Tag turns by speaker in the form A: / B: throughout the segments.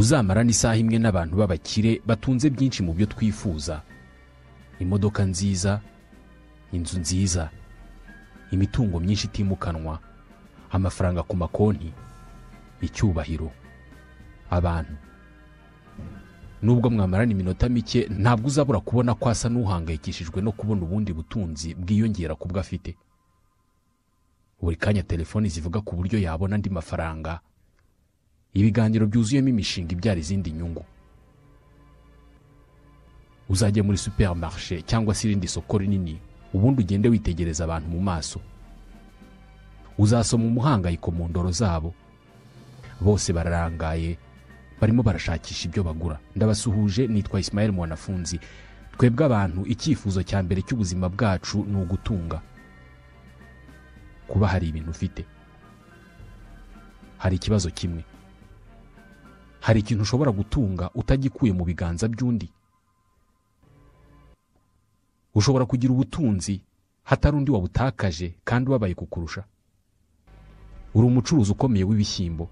A: uzamara n'isaha imwe n'abantu b'abakire batunze byinshi mu byo twifuza. Imodoka nziza inzu nziza imitungo myinshi itimukanwa amafaranga ku makonti icyubahiro. Abantu. Nubwo mwamarana iminota mike ntabwo uzabura kubona ko asa n'uhangayikishijwe no kubona ubundi butunzi bwiyongera ku bwo afite. Buri kanya telefoni zivuga ku buryo yabona andi mafaranga. Ibiganiro byuzuyemo imishinga ibyara izindi nyungu. Uzajya muri superimarishe cyangwa se irindi soko rinini ubundi ugende witegereza abantu mu maso. Uzasoma umuhangayiko mu ndoro zabo. Bose bararangaye barimo barashakisha ibyo bagura. Ndabasuhuje nitwa Ismael mwanafunzi. Twebwe abantu icyifuzo cya mbere cy'ubuzima bwacu ni ugutunga. Kuba hari ibintu ufite. Hari ikibazo kimwe. Hari ikintu ushobora gutunga utagikuye mu biganza by'undi? Ushobora kugira ubutunzi hatari undi wabutakaje kandi ubabaye kukurusha? Uri umucuruzi ukomeye w'ibishyimbo.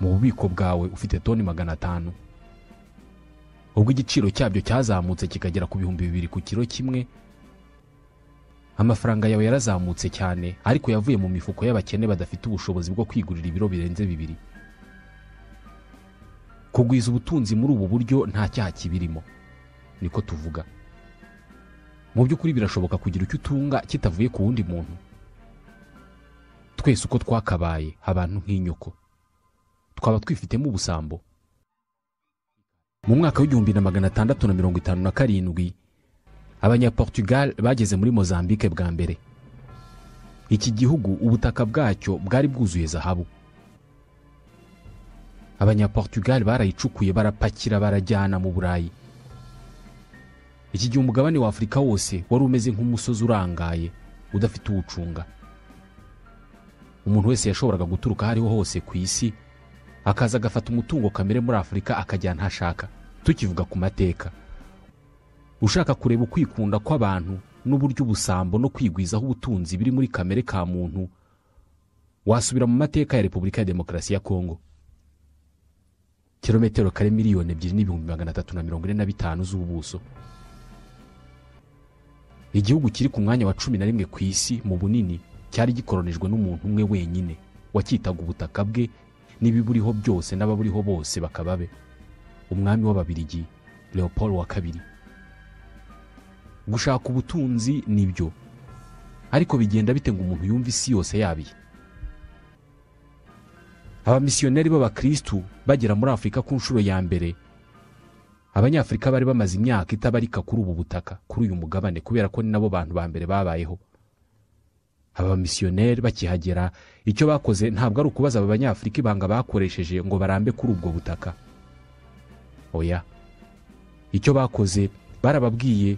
A: Mu bubiko bwawe ufite toni magana atanu. Ubwo igiciro cyabyo cyazamutse kikagera ku bihumbi bibiri ku kiro kimwe amafaranga yawe yarazamutse cyane ariko yavuye mu mifuko y'abakene badafite ubushobozi bwo kwigurira ibiro birenze bibiri. Kugwiza ubutunzi muri ubu buryo nta cyaha kibirimo. Niko tuvuga. Mu by'ukuri birashoboka kugira icyo utunga kitavuye ku wundi muntu. Twese uko twakabaye abantu nk'inyoko. Twaba twifitemo ubusambo. Mu mwaka w'igihumbi na magana atandatu na mirongo itanu na karindwi abanyaportugal bageze muri mozambique bwa mbere. Iki gihugu ubutaka bwacyo bwari bwuzuye zahabu. Abanyaportugal barayicukuye barapakira barajyana mu burayi. Iki gihe umugabane wa afurika wose wari umeze nk'umusozi urangaye udafite uwucunga. Umuntu wese yashoboraga guturuka aho ariho hose ku isi akaza agafata umutungo kamere muri afurika akajyana aho ashaka. Tukivuga ku mateka. Ushaka kureba ukwikunda kw'abantu n'uburyo ubusambo no kwigwizaho ubutunzi biri muri kamere ka muntu wasubira mu mateka ya repubulika ya demokarasi ya kongo. Kilometero kare miliyoni ebyiri n'ibihumbi magana atatu na mirongo ine na bitanu z'ubuso. Igihugu kiri ku mwanya wa cumi na rimwe ku isi mu bunini cyari gikoronijwe n'umuntu umwe wenyine. Wacyitaga ubutaka bwe n'ibiburiho byose n'ababuriho bose bakaba be umwami w'ababirigi leopold wa kabiri. Gushaka ubutunzi ni byo. Ariko bigenda bite ngo umuntu yumve isi yose yabiye? Abamisiyoneri b'abakirisitu bagera muri afurika ku nshuro ya mbere. Abanyafurika bari bamaze imyaka itabarika kuri ubu butaka kuri uyu mugabane kubera ko ni nabo bantu ba mbere babayeho. Aba bamisiyoneri bakihagera icyo bakoze ntabwo ari ukubaza aba banyafurika ibanga bakoresheje ngo barambe kuri ubwo butaka. Oya icyo bakoze barababwiye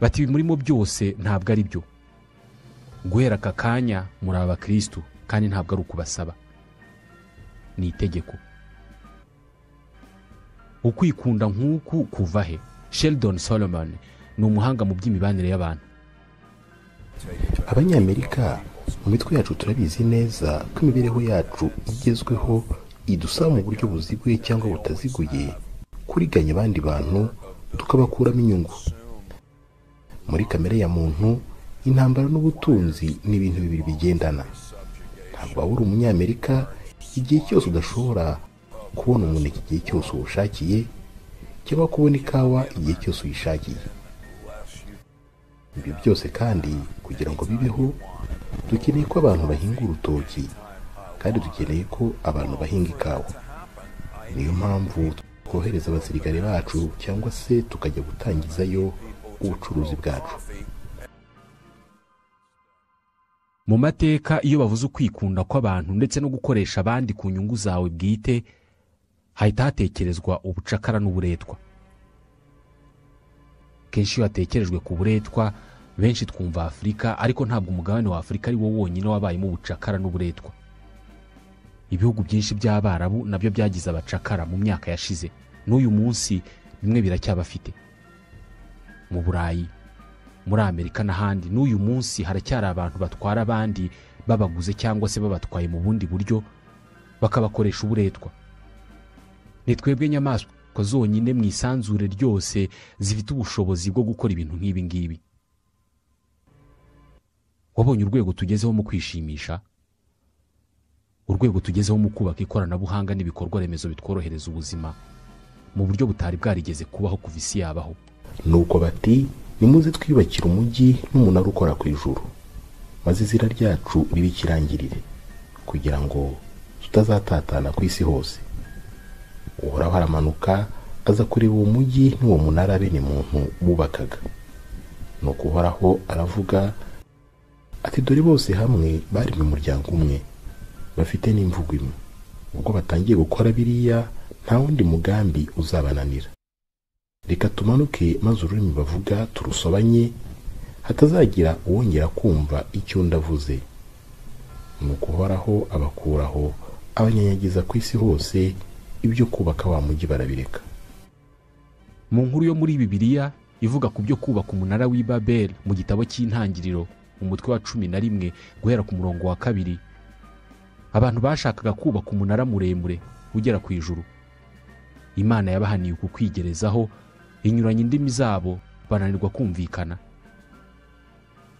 A: bati ibi murimo byose ntabwo ari byo guhera aka kanya muri abakirisitu kandi ntabwo ari ukubasaba. Ni itegeko. Ukwikunda nk'uku kuva he? Sheldon solomon ni umuhanga mu by'imibanire y'abantu.
B: Abanyamerika mu mitwe yacu turabizi neza ko imibereho yacu igezweho idusaba mu buryo buziguye cyangwa butaziguye kuriganya abandi bantu tukabakuramo inyungu. Muri kamere ya muntu intambara n'ubutunzi ni ibintu bibiri bigendana. Ntabwo waba uri umunyamerika igihe cyose udashobora kubona umuneke igihe cyose uwushakiye cyangwa kubona ikawa igihe cyose uyishakiye. Ibyo byose kandi kugira ngo bibeho dukeneye ko abantu bahinga urutoki kandi dukeneye ko abantu bahinga ikawa. Niyo mpamvu twohereza abasirikare bacu cyangwa se tukajya gutangizayo ubucuruzi bwacu.
A: Mu mateka iyo bavuze ukwikunda kw'abantu ndetse no gukoresha abandi ku nyungu zawe bwite hahita hatekerezwa ubucakara n'uburetwa. Kenshi iyo hatekerejwe ku buretwa benshi twumva afurika ariko ntabwo umugabane wa afurika ari wo wonyine wabayemo ubucakara n'uburetwa. Ibihugu byinshi by'abarabu na byo byagize abacakara mu myaka yashize. N'uyu munsi bimwe biracyabafite. Mu burayi muri amerika n'ahandi. N'uyu munsi haracyari abantu batwara abandi babaguze cyangwa se babatwaye mu bundi buryo bakabakoresha uburetwa. Ni twebwe nyamaswa zonyine mu isanzure ryose zifite ubushobozi bwo gukora ibintu nk'ibi ngibi. Wabonye urwego tugezeho mu kwishimisha? Urwego tugezeho mu kubaka ikoranabuhanga n'ibikorwa remezo bitworohereza ubuzima mu buryo butari bwarigeze kubaho kuva isi yabaho.
B: Nuko bati nimuze twiyubakire umujyi n'umunara ukora ku ijuru maze izina ryacu ribe ikirangirire kugira ngo tutazatatana ku isi hose. Uhoraho aramanuka aza kureba uwo mujyi n'uwo munara bene muntu bubakaga. Nuko uhoraho aravuga ati dore bose hamwe bari mu muryango umwe bafite n'imvugo imwe. Ubwo batangiye gukora biriya nta wundi mugambi uzabananira. Reka tumanuke maze ururimi bavuga turusobanye hatazagira uwongera kumva icyo ndavuze. Nuko uhoraho abakuraho abanyanyagiza ku isi hose ibyo kubaka wa mujyi barabireka.
A: Mu nkuru yo muri bibiliya ivuga ku byo kubaka umunara w'i babeli mu gitabo cy'intangiriro umutwe wa cumi na rimwe guhera ku murongo wa kabiri. Abantu bashakaga kubaka umunara muremure ugera ku ijuru. Imana yabahaniye uku kwigerezaho inyuranye indimi zabo bananirwa kumvikana.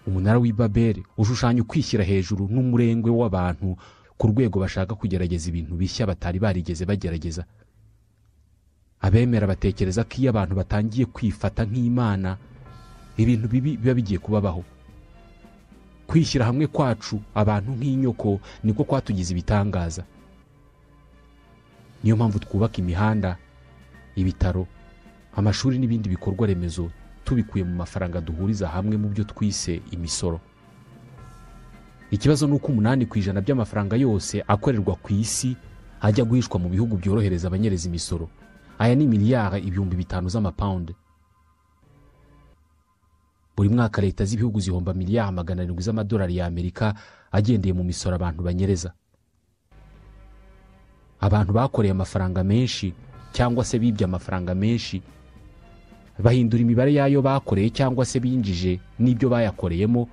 A: Umunara w'i babeli ushushanya ukwishyira hejuru n'umurengwe w'abantu ku rwego bashaka kugerageza ibintu bishya batari barigeze bagerageza. Abemera batekereza ko iyo abantu batangiye kwifata nk'imana ibintu bibi biba bigiye kubabaho. Kwishyira hamwe kwacu abantu nk'inyoko niko kwatugize ibitangaza. Niyo mpamvu twubaka imihanda ibitaro amashuri n'ibindi bikorwa remezo tubikuye mu mafaranga duhuriza hamwe mu byo twise imisoro. Ikibazo ni uko umunani ku ijana by'amafaranga yose akorerwa ku isi ajya guhishwa mu bihugu byorohereza abanyereza imisoro. Aya ni miliyari ibihumbi bitanu z'amapawundi. Buri mwaka leta z'ibihugu zihomba miliyari magana arindwi z'amadolari y'amerika agendeye mu misoro abantu banyereza. Abantu bakoreye amafaranga menshi cyangwa se bibye amafaranga menshi bahindura imibare y'ayo bakoreye cyangwa se binjije n'ibyo bayakoreyemo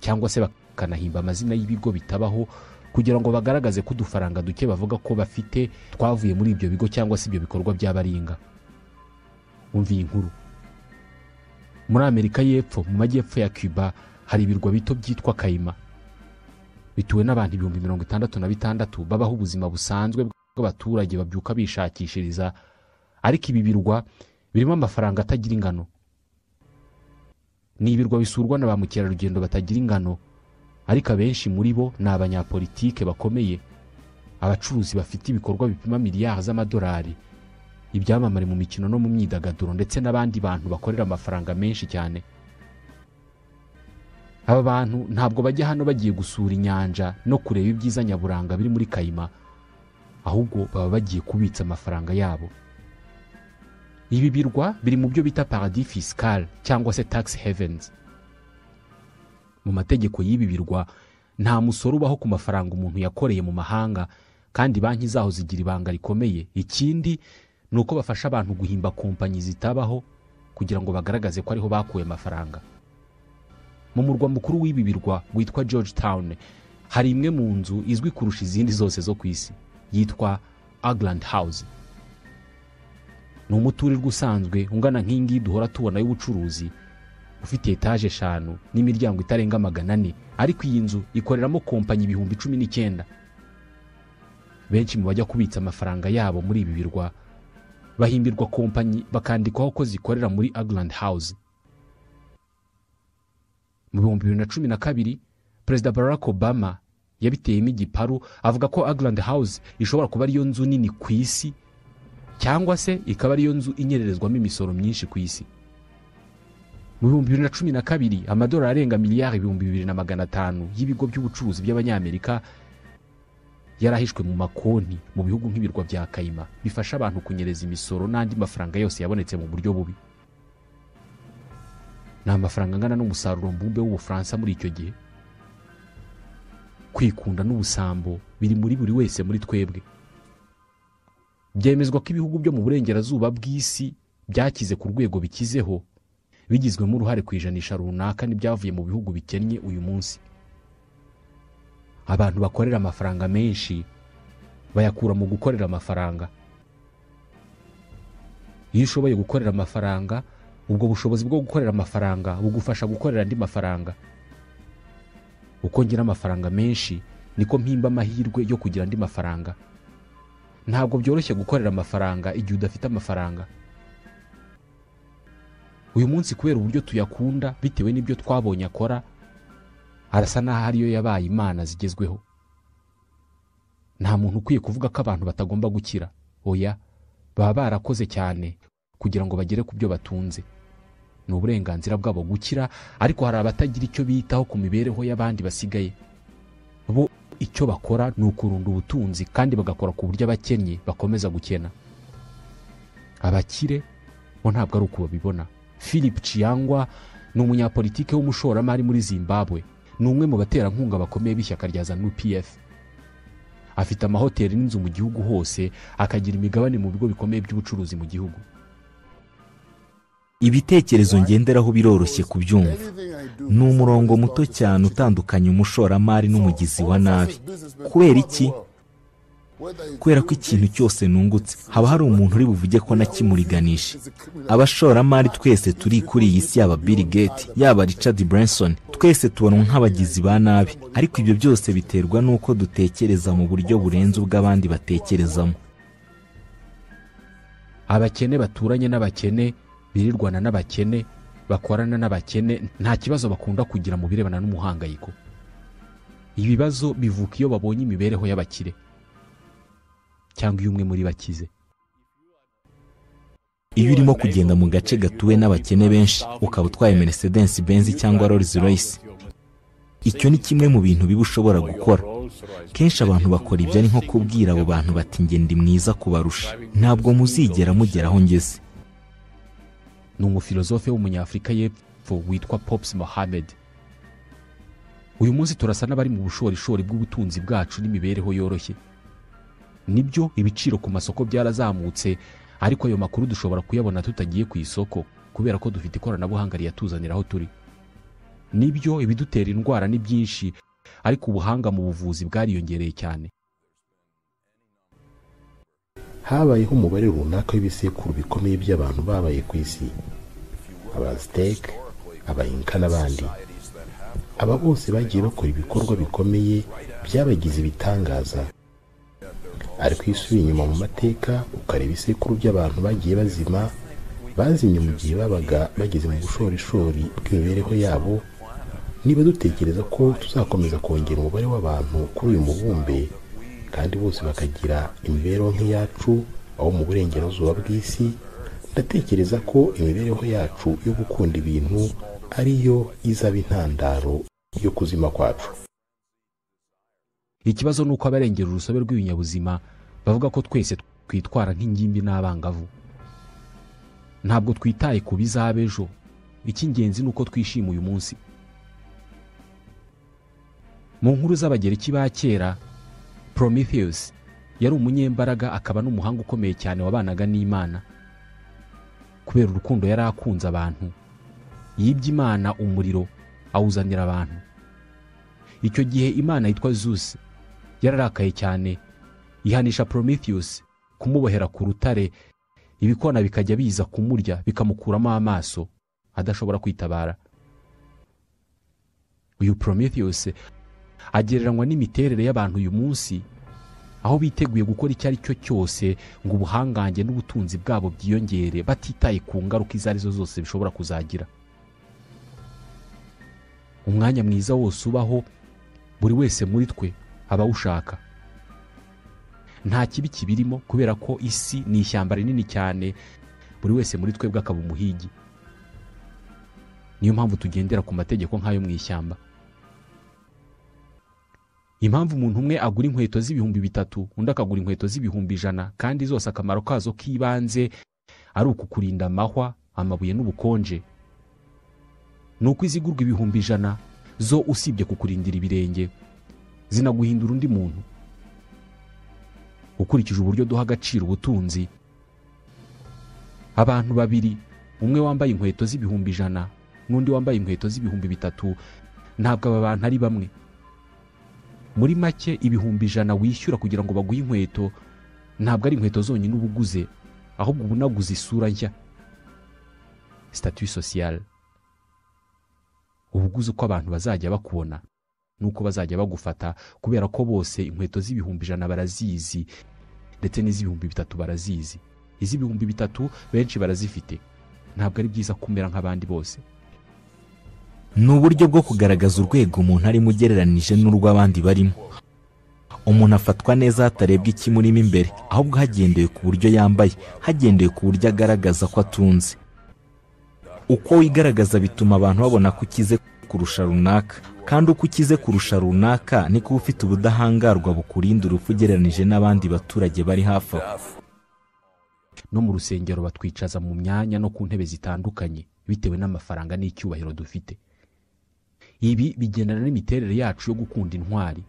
A: cyangwa se bakanahimba amazina y'ibigo bitabaho kugira ngo bagaragaze ko udufaranga duke bavuga ko bafite twavuye muri ibyo bigo cyangwa se ibyo bikorwa by'abaringa. Wumviye inkuru muri amerika y'epfo mu majyepfo ya cuba hari ibirwa bito byitwa kayima bituwe n'abantu ibihumbi mirongo itandatu na bitandatu babaho ubuzima busanzwe bw'abaturage babyuka bishakishiriza. Ariko ibi birwa birimo amafaranga atagira ingano. Ni ibirwa bisurwa na ba mukerarugendo batagira ingano ariko abenshi muri bo ni abanyapolitike bakomeye abacuruzi bafite ibikorwa bipima miliyari z'amadolari. Ibyamamare mu mikino no mu myidagaduro ndetse n'abandi bantu bakorera amafaranga menshi cyane. Aba bantu ntabwo bajya hano bagiye gusura inyanja no kureba ibyiza nyaburanga biri muri kayima ahubwo baba bagiye kubitsa amafaranga yabo. Ibi birwa biri mu byo bita paradis fiscal cyangwa se tax havens. Mu mategeko y'ibi birwa nta musoro ubaho ku mafaranga umuntu yakoreye mu mahanga kandi banki zaho zigira ibanga rikomeye. Ikindi ni uko bafasha abantu guhimba kompanyi zitabaho kugira ngo bagaragaze ko ariho bakuye amafaranga. Mu murwa mukuru w'ibi birwa witwa george town hari imwe mu nzu izwi kurusha izindi zose zo ku isi yitwa agland house. Ni umuturirwa usanzwe ungana nk'ingiyi duhora tubona y'ubucuruzi. Ufite etaje eshanu n'imiryango itarenga magana ane. Ariko iyi nzu ikoreramo kompanyi ibihumbi cumi n'icyenda. Benshi mu bajya kubitsa amafaranga yabo muri ibi birwa bahimbirwa kompanyi bakandikwaho ko zikorera muri agland house. Mu bihumbi bibiri na cumi na kabiri perezida barack obama yabiteyemo igiparu avuga ko agland house ishobora kuba ariyo nzu nini ku isi cyangwa se ikaba ariyo nzu inyererezwamo imisoro myinshi ku isi. Mu bihumbi bibiri na cumi na kabiri amadolari arenga miliyari ibihumbi bibiri na magana atanu y'ibigo by'ubucuruzi by'abanyamerika yarahishwe mu makonti mu bihugu nk'ibirwa bya kayima. Bifasha abantu kunyereza imisoro n'andi mafaranga yose yabonetse mu buryo bubi. Ni amafaranga angana n'umusaruro mbumbe w'ubufaransa muri icyo gihe. Kwikunda n'ubusambo biri muri buri wese muri twebwe. Byemezwa ko ibihugu byo mu burengerazuba bw'isi byakize ku rwego bikizeho bigizwemo uruhare ku ijanisha runaka n'ibyavuye mu bihugu bikennye uyu munsi. Abantu bakorera amafaranga menshi bayakura mu gukorera amafaranga. Iyo ushoboye gukorera amafaranga ubwo bushobozi bwo gukorera amafaranga bugufasha gukorera andi mafaranga. Uko ngira amafaranga menshi niko mpimba amahirwe yo kugira andi mafaranga. Ntabwo byoroshye gukorera amafaranga igihe udafite amafaranga. Uyu munsi kubera uburyo tuyakunda bitewe n'ibyo twabonye akora arasa n'aho ariyo yabaye imana zigezweho. Nta muntu ukwiye kuvuga ko abantu batagomba gukira. Oya baba barakoze cyane kugira ngo bagere ku byo batunze. Ni uburenganzira bwabo gukira ariko hari abatagira icyo bitaho ku mibereho y'abandi basigaye. Bo icyo bakora ni ukurunda ubutunzi kandi bagakora ku buryo abakennye bakomeza gukena. Abakire bo ntabwo ari uko babibona. Philip ciyangwa ni umunyapolitike w'umushoramari muri zimbabwe. Ni umwe mu baterankunga bakomeye b'ishyaka rya zanu pf afite amahoteli n'inzu mu gihugu hose akagira imigabane mu bigo bikomeye by'ubucuruzi mu gihugu.
C: Ibitekerezo ngenderaho biroroshye kubyumva. Ni umurongo muto cyane utandukanya umushoramari n'umugizi wa nabi. Kubera iki? Kubera ko ikintu cyose nungutse haba hari umuntu uri buvuge ko nakimuriganisha abashoramari twese turi kuri iyi si yaba Bill Gates yaba Richard Branson twese tubonwa nk'abagizi ba nabi. Ariko ibyo byose biterwa n'uko dutekereza mu buryo burenze ubw'abandi batekerezamo.
A: Abakene baturanye n'abakene birirwana n'abakene bakorana n'abakene nta kibazo bakunda kugira mu birebana n'umuhangayiko. Ibibazo bivuka iyo babonye imibereho y'abakire. Cyangwa iyo umwe muri bakize.
C: Iyo urimo kugenda mu gace gatuwe n'abakene benshi ukaba utwaye Mercedes Benz cyangwa Rolls Royce icyo ni kimwe mu bintu biba ushobora gukora. Kenshi abantu bakora ibyo ari nko kubwira abo bantu bati njye ndi mwiza kubarusha. Ntabwo muzigera mugera aho ngeze.
A: Ni umufilozofe w'umunyafurika y'epfo witwa Pops Mohamed uyu munsi turasa n'abari mu bushorishori bw'ubutunzi bwacu n'imibereho yoroshye. Nibyo ibiciro ku masoko byarazamutse ariko ayo makuru dushobora kuyabona tutagiye ku isoko kubera ko dufite ikoranabuhanga riyatuzanira aho turi. Nibyo ibidutera indwara ni byinshi ariko ubuhanga mu buvuzi bwariyongereye cyane.
B: Habayeho umubare runaka w'ibisekuru bikomeye by'abantu babaye ku isi. Abaziteke abayinka n'abandi. Aba bose bagiye bakora ibikorwa bikomeye byabagize ibitangaza. Ariko iyo usubiye inyuma mu mateka ukareba ibisekuru by'abantu bagiye bazima bazimye mu gihe babaga bageze mu bushorishori bw'imibereho yabo niba dutekereza ko tuzakomeza kongera umubare w'abantu kuri uyu mubumbe kandi bose bakagira imibereho nk'iyacu aho mu burengerazuba bw'isi ndatekereza ko imibereho yacu yo gukunda ibintu ariyo izaba intandaro yo kuzima kwacu.
A: Ikibazo ni uko abarengera urusobe rw'ibinyabuzima bavuga ko twese twitwara nk'ingimbi n'abangavu. Ntabwo twitaye ku bizaba ejo. Icy'ingenzi ni uko twishima uyu munsi. Mu nkuru z'abagereki ba kera Prometheus yari umunyembaraga akaba n'umuhanga ukomeye cyane wabanaga n'imana. Kubera urukundo yari akunze abantu yibye imana umuriro awuzanira abantu. Icyo gihe imana yitwa Zeus yararakaye cyane ihanisha Prometheus kumubohera ku rutare. Ibikona bikajya biza kumurya bikamukuramo amaso adashobora kwitabara. Uyu Prometheus agereranywa n'imiterere y'abantu uyu munsi aho biteguye gukora icyo ari cyo cyose ngo ubuhangange n'ubutunzi bwabo byiyongere batitaye ku ngaruka izo ari zo zose bishobora kuzagira. Umwanya mwiza wose ubaho buri wese muri twe aba awushaka. Nta kibi kibirimo kubera ko isi ni ishyamba rinini cyane buri wese muri twebwe akaba umuhigi niyo mpamvu tugendera ku mategeko nk'ayo mu ishyamba. Impamvu umuntu umwe agura inkweto z'ibihumbi bitatu undi akagura inkweto z'ibihumbi ijana kandi zose akamaro kazo k'ibanze ari ukukurinda amahwa amabuye n'ubukonje. Ni uko izigurwa ibihumbi ijana zo usibye kukurindira ibirenge. Zinaguhindura undi muntu. Ukurikije uburyo duha agaciro ubutunzi. Abantu babiri umwe wambaye inkweto z'ibihumbi ijana n'undi wambaye inkweto z'ibihumbi bitatu ntabwo aba bantu ari bamwe. Muri make ibihumbi ijana wishyura kugira ngo baguhe inkweto ntabwo ari inkweto zonyine uba uguze ahubwo uba unaguze isura nshya. Sitatuwi sosiyale uba uguze uko abantu bazajya bakubona n'uko bazajya bagufata kubera ko bose inkweto z'ibihumbi ijana barazizi ndetse n'iz'ibihumbi bitatu barazizi. Iz'ibihumbi bitatu benshi barazifite. Ntabwo ari byiza kumera nk'abandi bose.
C: Ni uburyo bwo kugaragaza urwego umuntu arimo ugereranije n'urw'abandi barimo. Umuntu afatwa neza hatarebwa ikimurimo imbere ahubwo hagendewe ku buryo yambaye hagendewe ku buryo agaragaza ko atunze. Uko wigaragaza bituma abantu babona ko ukize kurusha runaka kandi uko ukize kurusha runaka niko uba ufite ubudahangarwa bukurinda urupfu ugereranije n'abandi baturage bari hafi aho.
A: No mu rusengero batwicaza mu myanya no ku ntebe zitandukanye bitewe n'amafaranga n'icyubahiro dufite. Ibi bigendana n'imiterere yacu yo gukunda intwari.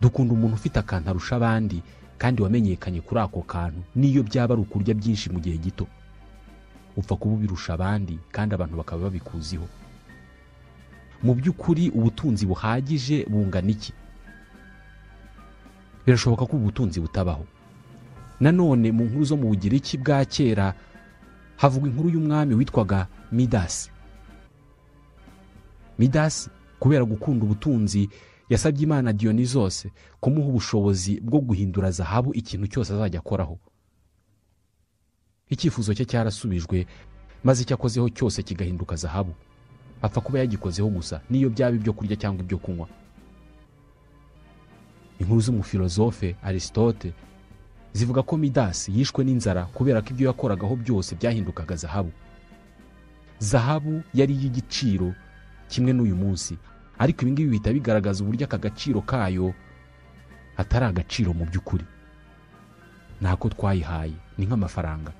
A: Dukunda umuntu ufite akantu arusha abandi kandi wamenyekanye kuri ako kantu n'iyo byaba ari ukurya byinshi mu gihe gito. Upfa kuba ubirusha abandi kandi abantu bakaba babikuziho. Mu by'ukuri ubutunzi buhagije bungana iki? Birashoboka ko butunzi butabaho. Nanone mu nkuru zo mu bugiriki bwa kera havugwa inkuru y'umwami witwaga midasi midasi kubera gukunda ubutunzi yasabye imana diyonizose kumuha ubushobozi bwo guhindura zahabu ikintu cyose azajya akoraho. Icyifuzo cye cyarasubijwe maze icyo akozeho cyose kigahinduka zahabu. Apfa kuba yagikozeho gusa n'iyo byaba ibyo kurya cyangwa ibyo kunywa. Inkuru z'umufilozofe arisitote zivuga ko midasi yishwe n'inzara kubera ko ibyo yakoragaho byose byahindukaga zahabu. Zahabu yari iy'igiciro kimwe n'uyu munsi. Ariko ibi ngibi bihita bigaragaza uburyo aka gaciro kayo atari agaciro mu by'ukuri. Ntako twayihaye ni nk'amafaranga.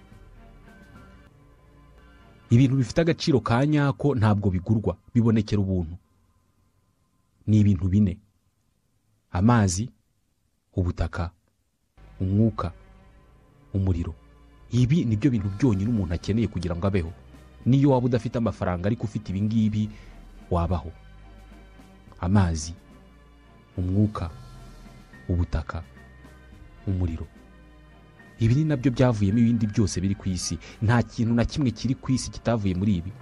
A: Ibintu bifite agaciro ka nyako ntabwo bigurwa bibonekera ubuntu. Ni ibintu bine. Amazi ubutaka umwuka umuriro. Ibi ni byo bintu byonyine umuntu akeneye kugira ngo abeho. Niyo waba udafite amafaranga ariko ufite ibi ngibi wabaho. Amazi umwuka ubutaka umuriro. Ibi ni na byo byavuyemo ibindi byose biri ku isi. Nta kintu na kimwe kiri ku isi kitavuye muri ibi.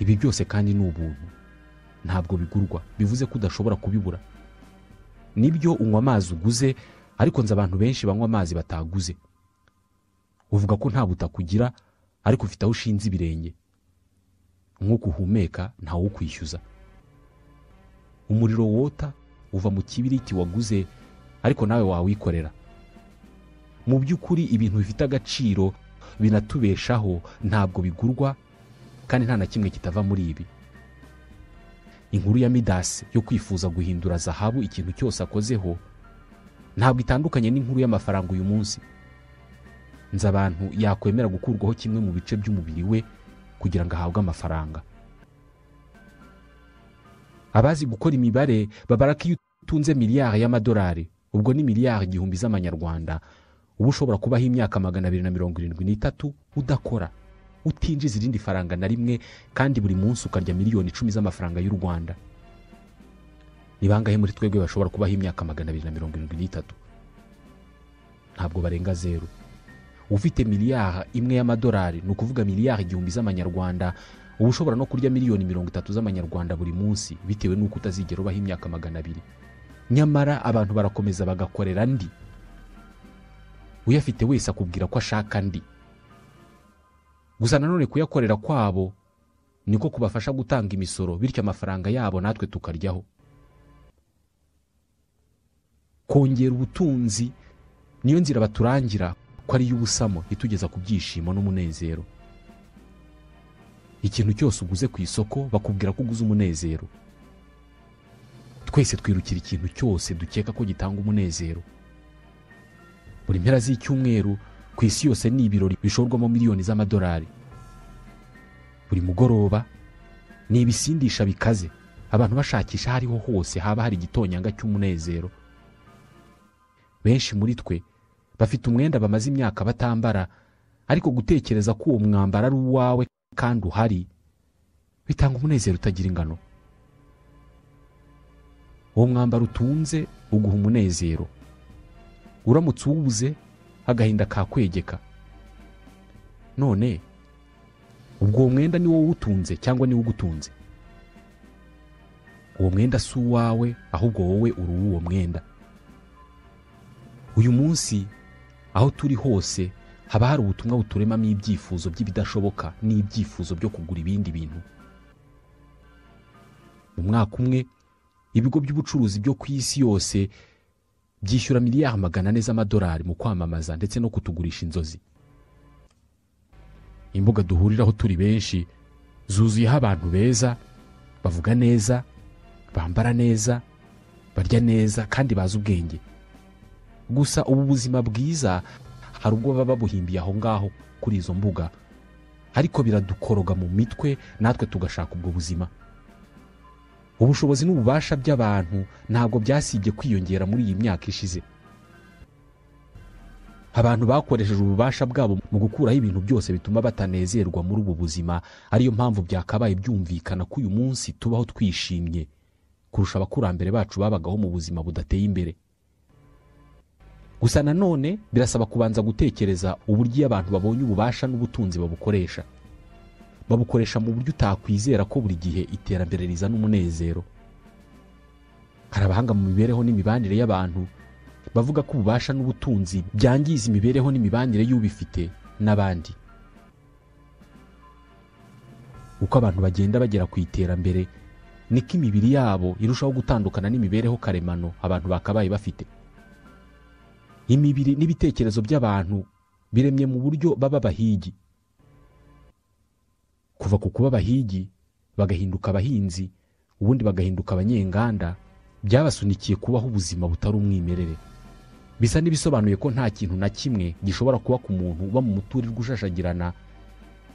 A: Ibi byose kandi ni ubuntu. Ntabwo bigurwa. Bivuze ko udashobora kubibura. Nibyo unywa amazi uguze ariko nzi abantu benshi banywa amazi bataguze. Uvuga ko nta butaka ugira ariko ufite aho ushinze ibirenge. Nk'uko uhumeka ntawukwishyuza umuriro wota uva mu kibiriti waguze ariko nawe wawikorera. Mu by'ukuri ibintu bifite agaciro binatubeshaho ntabwo bigurwa kandi nta na kimwe kitava muri ibi. Inkuru ya midasi yo kwifuza guhindura zahabu ikintu cyose akozeho ntabwo itandukanye n'inkuru y'amafaranga uyu munsi. Nzi abantu yakwemera gukurwaho kimwe mu bice by'umubiri we kugira ngo ahabwe amafaranga. Abazi gukora imibare babara ko iyo utunze miliyari y'amadolari ubwo ni miliyari igihumbi z'amanyarwanda. Uba ushobora kubaho imyaka magana abiri na mirongo irindwi n'itatu udakora. Utinjiza irindi faranga na rimwe kandi buri munsi ukarya miliyoni icumi z'amafaranga y'u rwanda. Ni bangahe muri twebwe bashobora kubaho imyaka magana abiri na mirongo irindwi n'itatu? Ntabwo barenga zeru. Ufite miliyari imwe y'amadolari ni ukuvuga miliyari igihumbi z'amanyarwanda uba ushobora no kurya miliyoni mirongo itatu z'amanyarwanda buri munsi bitewe n'uko utazigera ubaho imyaka magana abiri. Nyamara abantu barakomeza bagakorera andi uyafite wese akubwira ko ashaka andi gusa nanone kuyakorera kwabo niko kubafasha gutanga imisoro bityo amafaranga yabo natwe tukaryaho. Kongera ubutunzi niyo nzira baturangira. Ko ari iy'ubusamo itugeza ku byishimo n'umunezero. Ikintu cyose uguze ku isoko bakubwira ko uguze umunezero. Twese twirukira ikintu cyose dukeka ko gitanga umunezero. Buri mpera z'icyumweru ku isi yose ni ibirori bishorwamo miliyoni z'amadolari. Buri mugoroba ni ibisindisha bikaze. Abantu bashakisha aho ariho hose haba hari igitonyanga cy'umunezero. Benshi muri twe bafite umwenda bamaze imyaka batambara. Ariko gutekereza ko uwo mwambaro ari uwawe kandi uhari bitanga umunezero utagira ingano. Uwo mwambaro utunze uguha umunezero. Uramutse uwubuze agahinda kakwegeka none ubwo uwo mwenda ni wowe uwutunze cyangwa ni we ugutunze? Uwo mwenda si uwawe ahubwo wowe uri uw'uwo mwenda. Uyu munsi aho turi hose haba hari ubutumwa buturemamo ibyifuzo by'ibidashoboka n'ibyifuzo byo kugura ibindi bintu. Mu mwaka umwe ibigo by'ubucuruzi byo ku isi yose byishyura miliyari magana ane z'amadolari mu kwamamaza ndetse no kutugurisha inzozi. Imbuga duhuriraho turi benshi zuzuyeho abantu beza bavuga neza bambara neza barya neza kandi bazi ubwenge. Gusa ubu buzima bwiza hari ubwo baba babuhimbiye aho ngaho kuri izo mbuga. Ariko biradukoroga mu mitwe natwe tugashaka ubwo buzima. Ubushobozi n'ububasha by'abantu ntabwo byasibye kwiyongera muri iyi myaka ishize. Abantu bakoresheje ububasha bwabo mu gukuraho ibintu byose bituma batanezerwa muri ubu buzima ariyo mpamvu byakabaye byumvikana ko uyu munsi tubaho twishimye kurusha abakurambere bacu babagaho mu buzima budateye imbere. Gusa nanone birasaba kubanza gutekereza uburyo iyo abantu babonye ububasha n'ubutunzi babukoresha. Babukoresha mu buryo utakwizera ko buri gihe iterambere rizana umunezero. Hari abahanga mu mibereho n'imibanire y'abantu bavuga ko ububasha n'ubutunzi byangiza imibereho n'imibanire y'ubifite n'abandi. Uko abantu bagenda bagera ku iterambere niko imibiri yabo irushaho gutandukana n'imibereho karemano abantu bakabaye bafite. Imibiri n'ibitekerezo by'abantu biremye mu buryo baba abahigi. Kuva ku kuba abahigi bagahinduka abahinzi ubundi bagahinduka abanyenganda byabasunikiye kubaho ubuzima butari umwimerere. Bisa n'ibisobanuye ko nta kintu na kimwe gishobora kuba ku muntu uba mu muturirwa ushashagirana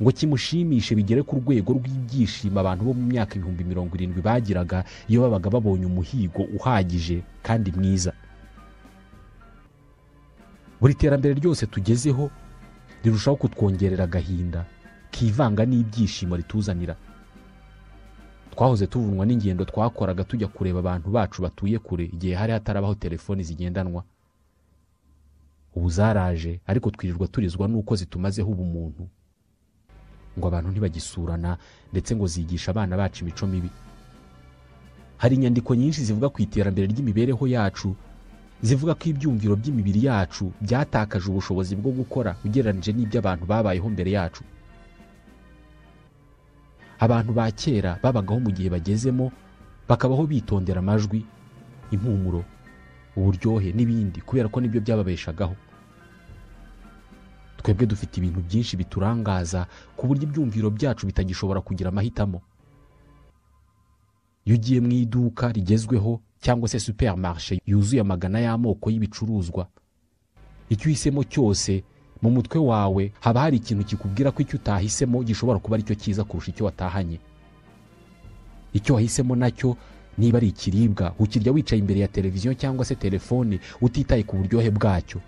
A: ngo kimushimishe bigere ku rwego rw'ibyishimo abantu bo mu myaka ibihumbi mirongo irindwi bagiraga iyo babaga babonye umuhigo uhagije kandi mwiza. Buri terambere ryose tugezeho rirushaho kutwongerera agahinda kivanga n'ibyishimo rituzanira. Twahoze tuvunwa n'ingendo twakoraga tujya kureba abantu bacu batuye kure igihe hari hatarabaho telefoni zigendanwa. Ubu zaraje ariko twirirwa turizwa n'uko zitumazeho ubumuntu ngo abantu ntibagisurana ndetse ngo zigisha abana bacu imico mibi. Hari inyandiko nyinshi zivuga ku iterambere ry'imibereho yacu zivuga ko ibyumviro by'imibiri yacu byatakaje ubushobozi bwo gukora ugereranyije n'ibyo abantu babayeho mbere yacu. Abantu ba kera babagaho mu gihe bagezemo bakabaho bitondera amajwi impumuro uburyohe n'ibindi kubera ko ni byo byababeshagaho. Twebwe dufite ibintu byinshi biturangaza ku buryo ibyumviro byacu bitagishobora kugira amahitamo. Iyo ugiye mu iduka rigezweho cyangwa se superimarishe yuzuye amagana y'amoko y'ibicuruzwa. Icyo uhisemo cyose mu mutwe wawe haba hari ikintu kikubwira ko icyo utahisemo gishobora kuba ari cyo cyiza kurusha icyo watahanye. Icyo wahisemo na cyo niba ari ikiribwa ukirya wicaye imbere ya televiziyo cyangwa se telefone utitaye ku buryohe bwacyo.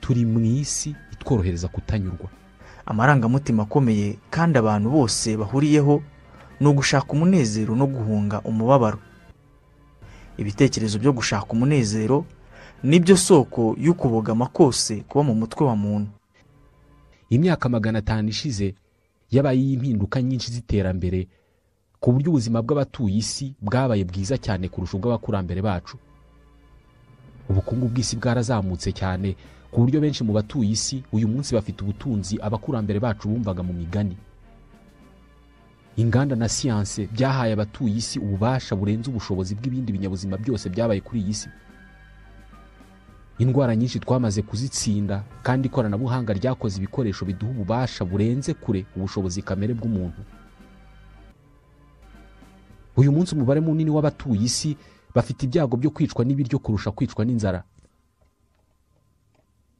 A: Turi mu isi itworohereza kutanyurwa.
D: Amarangamutima akomeye kandi abantu bose bahuriyeho ni ugushaka umunezero no guhunga umubabaro. Ibitekerezo byo gushaka umunezero ni byo soko y'ukubogama kose kuba mu mutwe wa muntu.
A: Imyaka magana atanu ishize yabaye iy'impinduka nyinshi z'iterambere ku buryo ubuzima bw'abatuye isi bwabaye bwiza cyane kurusha ubw'abakurambere bacu. Ubukungu bw'isi bwarazamutse cyane ku buryo benshi mu batuye isi uyu munsi bafite ubutunzi abakurambere bacu bumvaga mu migani. Inganda na siyanse byahaye abatuye isi ububasha burenze ubushobozi bw'ibindi binyabuzima byose byabaye kuri iyi si. Indwara nyinshi twamaze kuzitsinda kandi ikoranabuhanga ryakoze ibikoresho biduha ububasha burenze kure ubushobozi kamere bw'umuntu. Uyu munsi umubare munini w'abatuye isi bafite ibyago byo kwicwa n'ibiryo kurusha kwicwa n'inzara.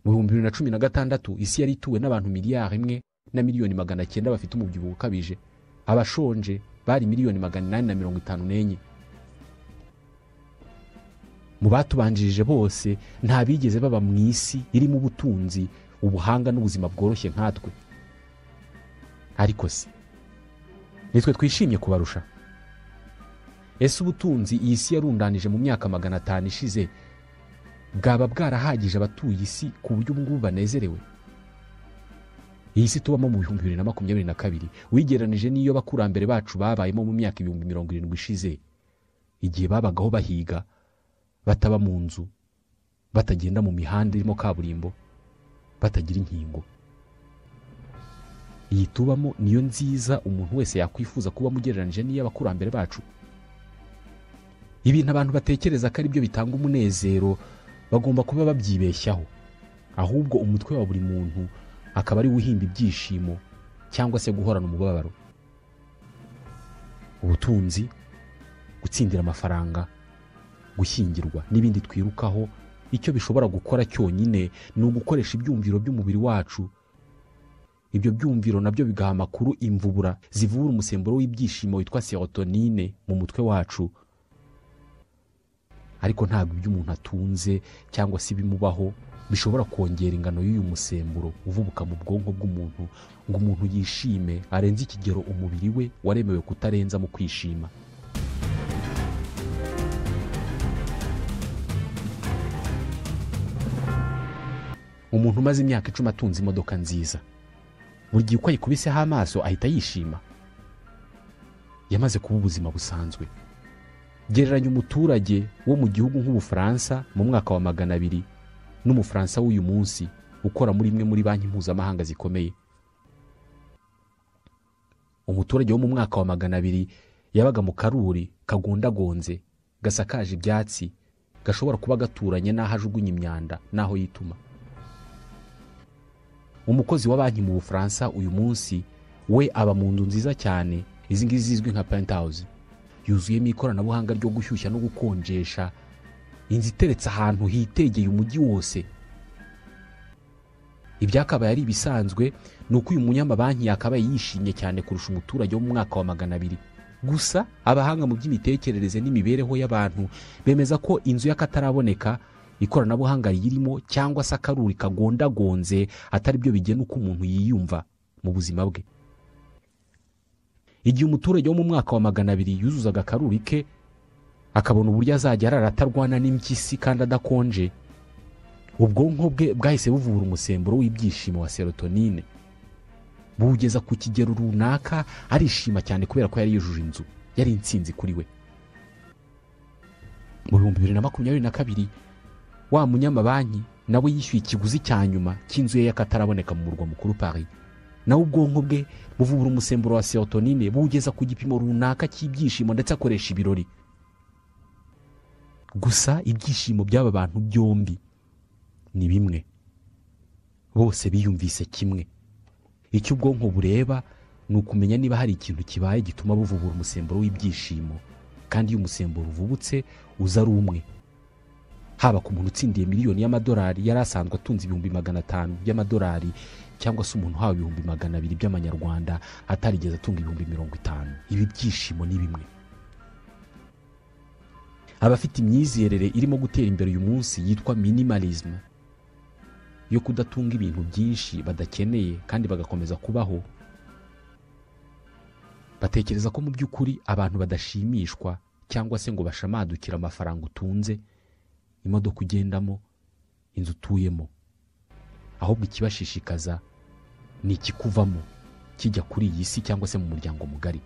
A: Mu bihumbi bibiri na cumi na gatandatu isi yari ituwe n'abantu miliyari imwe na miliyoni magana cyenda bafite umubyibuho ukabije. Abashonje bari miliyoni magana inani na mirongo itanu n'enye. Mu batubanjirije bose nta bigeze baba mu isi irimo ubutunzi ubuhanga n'ubuzima bworoshye nkatwe. Ariko se nitwe twishimye kubarusha. Ese ubutunzi iyi si yarundanije mu myaka magana atanu ishize? Bwaba bwarahagije abatuye isi ku buryo ubu ngubu banezerewe. Iyi si tubamo mu bihumbi bibiri na makumyabiri na kabiri. Wigeranije n'iyo bakurambere bacu babayemo mu myaka ibihumbi mirongo irindwi ishize. Igihe babagaho bahiga bataba mu nzu batagenda mu mihanda irimo kaburimbo batagira inkingo. Iyi tubamo niyo nziza umuntu wese yakwifuza kuba ugereranije n'iy'abakurambere bacu. Ibintu abantu batekereza ko ari byo bitanga umunezero bagomba kuba babyibeshyaho. Ahubwo umutwe wa buri muntu akaba ari uhimba ibyishimo cyangwa se guhorana umubabaro ubutunzi gutsindira amafaranga gushyingirwa n'ibindi twirukaho. Icyo bishobora gukora cyonyine ni ugukoresha ibyumviro by'umubiri wacu. Ibyo byumviro na byo bigaha amakuru imvubura zivubura umusemburo w'ibyishimo witwa serotonine mu mutwe wacu. Ariko ntabwo ibyo umuntu atunze cyangwa se ibimubaho bishobora kongera ingano y'uyu musemburo uvubuka mu bwonko bw'umuntu ngo umuntu yishime arenze ikigero umubiri we waremewe kutarenza mu kwishima. Umuntu umaze imyaka icumi atunze imodoka nziza buri gihe uko ayikubiseho amaso ahita yishima. Yamaze kuba ubuzima busanzwe. Gereranya umuturage wo mu gihugu nk'ubufaransa mu mwaka wa magana abiri n'umufaransa w'uyu munsi ukora muri imwe muri banki mpuzamahanga zikomeye. Umuturage wo mu mwaka wa magana abiri yabaga mu karuri kagondagonze gasakaje ibyatsi gashobora kuba gaturanye n'aho ajugunya imyanda n'aho yituma. Umukozi wa banki mu bufaransa uyu munsi we aba mu nzu nziza cyane izi ngizi zizwi nka penthouse. Yuzuyemo ikoranabuhanga ryo gushyushya no gukonjesha inzu iteretse ahantu hitegeye umujyi wose. Ibyakabaye ari ibisanzwe ni uko uyu munyamabanki yakabaye yishimye cyane kurusha umuturage wo mu mwaka wa magana abiri. Gusa abahanga mu by'imitekerereze n'imibereho y'abantu bemeza ko inzu y'akataraboneka ikoranabuhanga riyirimo cyangwa se akaruri kagondagonze atari byo bigena uko umuntu yiyumva mu buzima bwe. Igihe umuturage wo mu mwaka wa magana abiri yuzuzaga akaruri ke akabona uburyo azajya arara atarwana n'impyisi kandi adakonje. Ubwonko bwe bwahise buvura umusemburo w'ibyishimo wa serotonine. Buwugeza ku kigero runaka arishima cyane kubera ko yari yujuje inzu yari insinzi kuri we. Mu bihumbi bibiri na makumyabiri na kabiri wa munyamabanki nawe yishyuye ikiguzi cya nyuma cy'inzu ye y'akataraboneka mu murwa mukuru Paris. Nawe ubwonko bwe buvubura umusemburo wa serotonine buwugeza ku gipimo runaka cy'ibyishimo ndetse akoresha ibirori. Gusa ibyishimo by'aba bantu byombi ni bimwe. Bose biyumvise kimwe. Icyo ubwonko bureba ni ukumenya niba hari ikintu kibaye gituma buvubura umusemburo w'ibyishimo. Kandi iyo umusemburo uvubutse uza ari umwe. Haba ku muntu utsindiye miliyoni y'amadolari yari asanzwe atunze ibihumbi magana atanu by'amadolari cyangwa se umuntu uhawe ibihumbi magana abiri by'amanyarwanda atarigeze atunga ibihumbi mirongo itanu. Ibi byishimo ni bimwe. Abafite imyizerere irimo gutera imbere uyu munsi yitwa minimalism. Yo kudatunga ibintu byinshi badakeneye kandi bagakomeza kubaho. Batekereza ko mu by'ukuri abantu badashimishwa cyangwa se ngo bashamadukire amafaranga utunze. Imodoka ugendamo inzu utuyemo. Ahubwo ikibashishikaza ni ikikuvamo kijya kuri iyi si cyangwa se mu muryango mugari.